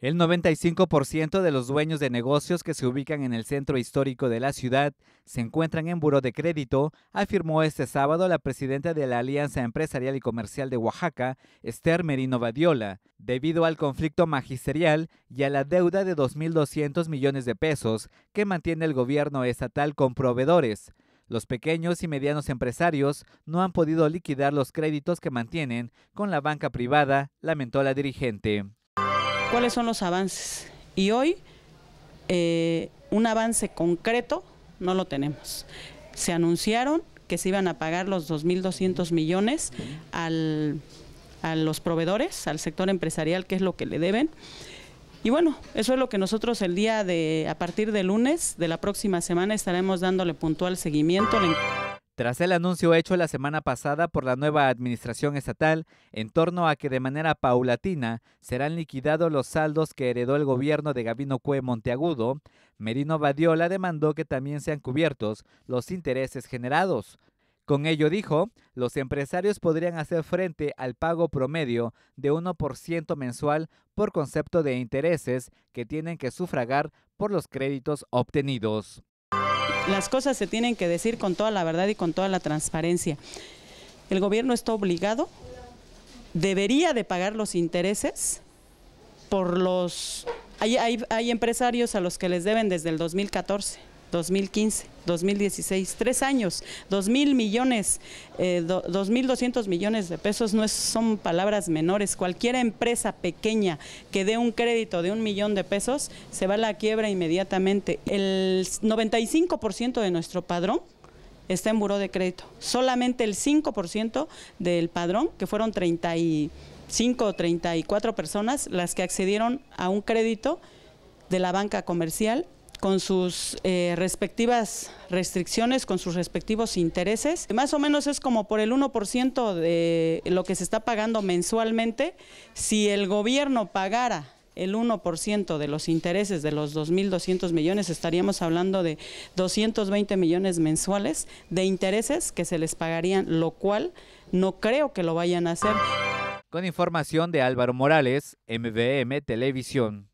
El 95% de los dueños de negocios que se ubican en el centro histórico de la ciudad se encuentran en buró de crédito, afirmó este sábado la presidenta de la Alianza Empresarial y Comercial de Oaxaca, Esther Merino Badiola, debido al conflicto magisterial y a la deuda de 2.200 millones de pesos que mantiene el gobierno estatal con proveedores. Los pequeños y medianos empresarios no han podido liquidar los créditos que mantienen con la banca privada, lamentó la dirigente cuáles son los avances. Y hoy eh, un avance concreto no lo tenemos. Se anunciaron que se iban a pagar los 2.200 millones al, a los proveedores, al sector empresarial, que es lo que le deben. Y bueno, eso es lo que nosotros el día de, a partir de lunes de la próxima semana estaremos dándole puntual seguimiento. Tras el anuncio hecho la semana pasada por la nueva administración estatal en torno a que de manera paulatina serán liquidados los saldos que heredó el gobierno de Gabino Cue Monteagudo, Merino Badiola demandó que también sean cubiertos los intereses generados. Con ello dijo, los empresarios podrían hacer frente al pago promedio de 1% mensual por concepto de intereses que tienen que sufragar por los créditos obtenidos las cosas se tienen que decir con toda la verdad y con toda la transparencia. El gobierno está obligado, debería de pagar los intereses por los... Hay, hay, empresarios a los que les deben desde el 2014 2015, 2016, tres años, dos mil millones, eh, dos mil doscientos millones de pesos no son palabras menores. Cualquier empresa pequeña que dé un crédito de un millón de pesos se va a la quiebra inmediatamente. El 95% de nuestro padrón está en buró de crédito. Solamente el 5% del padrón, que fueron 35 o 34 personas, las que accedieron a un crédito de la banca comercial con sus eh, respectivas restricciones, con sus respectivos intereses. Más o menos es como por el 1% de lo que se está pagando mensualmente. Si el gobierno pagara el 1% de los intereses de los 2.200 millones, estaríamos hablando de 220 millones mensuales de intereses que se les pagarían, lo cual no creo que lo vayan a hacer. Con información de Álvaro Morales, MVM Televisión.